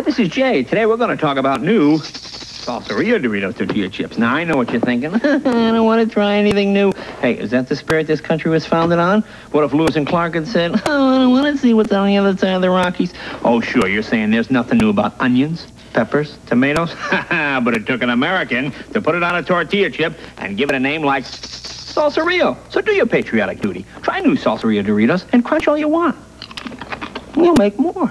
Hey, this is Jay. Today we're going to talk about new Salsa Rio Doritos tortilla chips. Now, I know what you're thinking. I don't want to try anything new. Hey, is that the spirit this country was founded on? What if Lewis and Clark had said, oh, I don't want to see what's on the other side of the Rockies? Oh, sure, you're saying there's nothing new about onions, peppers, tomatoes? but it took an American to put it on a tortilla chip and give it a name like Salsa Rio. So do your patriotic duty. Try new Salsa Rio Doritos and crunch all you want. We'll make more.